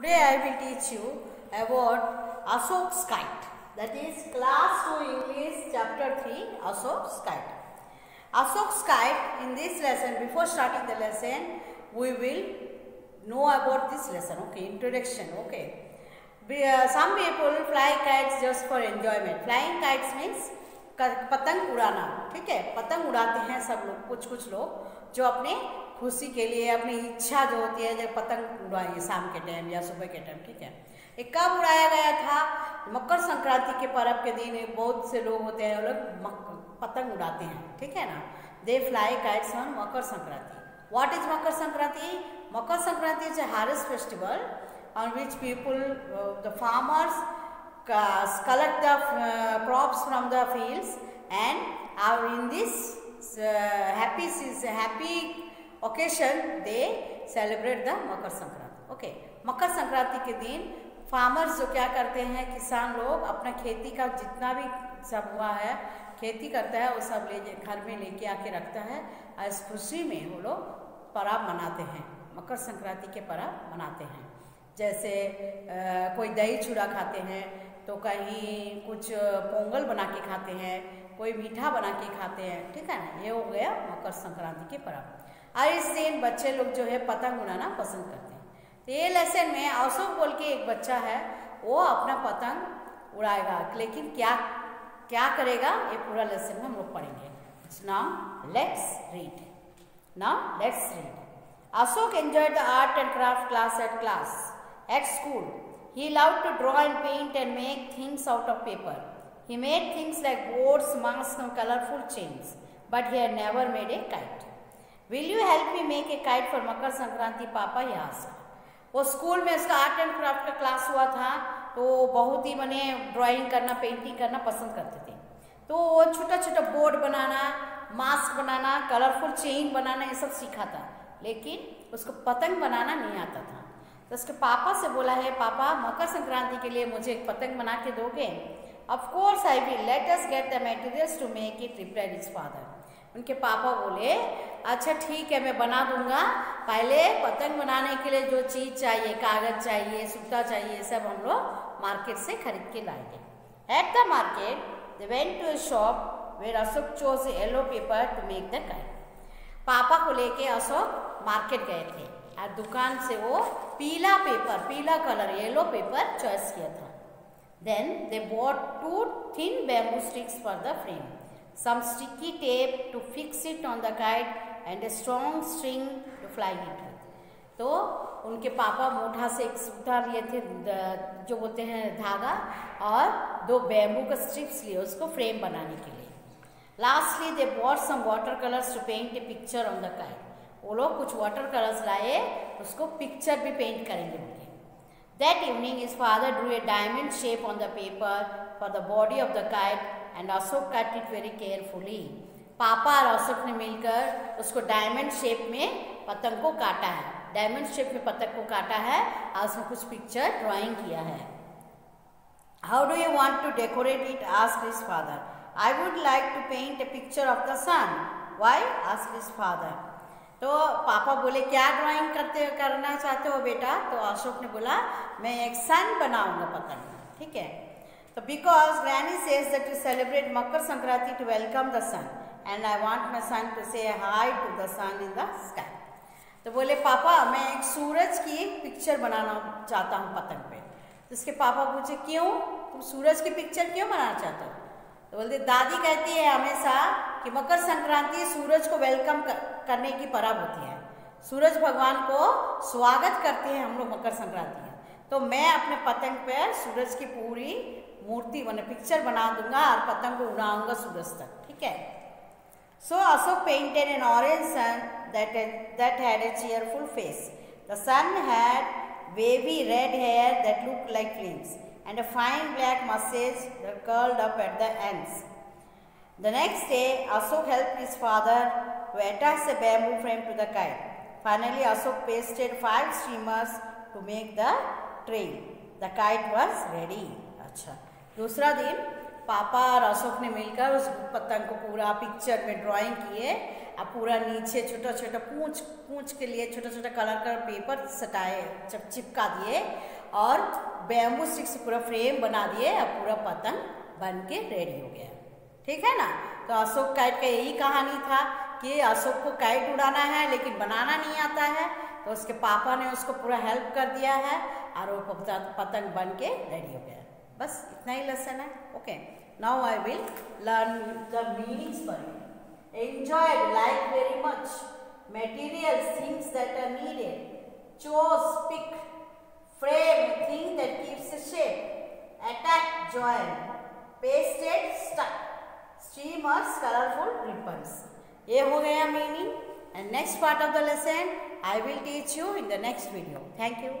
Today I will teach you about Ashok's kite. That is class 2 English chapter 3 Ashok's kite. Ashok's kite in this lesson before starting the lesson we will know about this lesson okay introduction okay. Be, uh, some people fly kites just for enjoyment. Flying kites means पतंग उड़ाना ठीक है पतंग उड़ाते हैं सब लोग कुछ कुछ लोग जो अपने खुशी के लिए अपनी इच्छा जो होती है जब पतंग उड़ाइए शाम के टाइम या सुबह के टाइम ठीक है? ये कब उड़ाया गया था? मकर संक्रांति के पर्व के दिन बहुत से लोग होते हैं वो लोग पतंग उड़ाते हैं ठीक है ना? They fly kites on Makar Sankranti. What is Makar Sankranti? Makar Sankranti is a harvest festival on which people uh, the farmers uh, collect the uh, crops from the fields and are in happy occasion they celebrate the makar sankranti. Okay. Makar Sankranti के दिन farmers जो क्या करते हैं किसान लोग अपना खेती का जितना भी सब हुआ है खेती करता है वो सब ले घर में लेके आके रखता है। और इस खुशी में वो लोग पर्व मनाते हैं। मकर संक्रांति के पर्व मनाते हैं। जैसे आ, कोई दही चूड़ा खाते हैं तो कहीं कुछ पोंगल बना के खाते हैं कोई मीठा बना के खाते हैं। ठीक है ना? ये हो गया मकर संक्रांति के पर्व और इस दिन बच्चे लोग जो है पतंग उड़ाना पसंद करते हैं। तो ये लेसन में अशोक बोल के एक बच्चा है वो अपना पतंग उड़ाएगा। लेकिन क्या क्या करेगा ये पूरा लेसन में हम लोग पढ़ेंगे। Now let's read now let's read Ashok enjoyed the art and craft class at class at school loved to draw and paint and make things out of paper. He made things like boats, masks and colorful chains, but he had never made a kite. Will you help me make a kite for Makar Sankranti पापा He asked. वो school में उसका art and craft का class हुआ था तो बहुत ही मैंने ड्राइंग करना पेंटिंग करना पसंद करते थे। तो वो छोटा छोटा बोर्ड बनाना मास्क बनाना कलरफुल चेन बनाना, ये सब सीखा था। लेकिन उसको पतंग बनाना नहीं आता था। तो उसके पापा से बोला है, पापा मकर संक्रांति के लिए मुझे एक पतंग बना के दोगे? Of course I will let us get the materials to make it replied his father उनके पापा बोले अच्छा ठीक है, मैं बना दूँगा। पहले पतंग बनाने के लिए जो चीज़ चाहिए, कागज़ चाहिए सूता चाहिए, सब हम लोग मार्केट से खरीद के लाएँगे। At the market they went to shop where Ashok chose yellow paper to make the kite पापा को लेके अशोक मार्केट गए थे। और दुकान से वो पीला पेपर पीला कलर येलो पेपर चॉइस किया था। Then they bought two thin bamboo sticks for the frame some sticky tape to fix it on the kite and a strong string to fly it तो उनके पापा मोटा से एक सूता लिए थे जो बोलते हैं, धागा और दो बैम्बू का स्ट्रिप्स लिए उसको फ्रेम बनाने के लिए। Lastly they bought some water colours to paint a picture on the kite वो लोग कुछ वाटर कलर्स लाए, उसको पिक्चर भी पेंट करेंगे बोले that evening his father drew a diamond shape on the paper for the body of the kite and Ashok cut it very carefully पापा और अशोक ने मिलकर उसको डायमंड शेप में पतंग को काटा है। डायमंड शेप में पतंग को काटा है। और उसमें कुछ पिक्चर ड्राइंग किया है। How do you want to decorate it ask his father I would like to paint a picture of the sun why ask his father तो पापा बोले, क्या ड्राइंग करते, करना चाहते हो बेटा? तो अशोक ने बोला, मैं एक सन बनाऊँगा पतंग. ठीक है? तो because granny says that to celebrate Makar Sankranti to welcome the sun and I want my son to say hi to the sun in the sky तो बोले, पापा, मैं एक सूरज की एक पिक्चर बनाना चाहता हूँ पतंग पे. तो उसके पापा पूछे, क्यों? तुम सूरज की पिक्चर क्यों बनाना चाहते हो? तो बोलते, दादी कहती है हमेशा कि मकर संक्रांति सूरज को वेलकम करने की परब होती है। सूरज भगवान को स्वागत करते हैं हम लोग मकर संक्रांति तो मैं अपने पतंग पे सूरज की पूरी मूर्ति, मैंने पिक्चर बना दूँगा और पतंग को उड़ाऊँगा सूरज तक, ठीक है? So Ashok painted an orange sun that that had a cheerful face the sun had wavy red hair that look like flames and a fine black moustache the curled up at the ends the next day Ashok help his father to attach the bamboo frame to the kite finally Ashok pasted five streamers to make the trail. The kite was ready अच्छा। दूसरा दिन पापा और अशोक ने मिलकर उस पतंग को पूरा पिक्चर में ड्राइंग किए। और पूरा नीचे छोटा छोटा पूछ पूछ के लिए छोटा छोटा कलर का पेपर सटाए चिपका दिए और बैम्बू स्टिक से पूरा फ्रेम बना दिए और पूरा पतंग बन के रेडी हो गया। ठीक है ना? तो अशोक काइट का यही कहानी था कि अशोक को काइट उड़ाना है, लेकिन बनाना नहीं आता है। तो उसके पापा ने उसको पूरा हेल्प कर दिया है और वो पतंग बन के रेडी हो गया। बस इतना ही लेसन है। Okay now I will learn the meanings for you enjoy life very much material things that are needed chose pick frame thing that keeps a shape attack joy pasted stuck steamers colourful ribbons ये हो गया meaning And next part of the lesson, I will teach you in the next video. Thank you.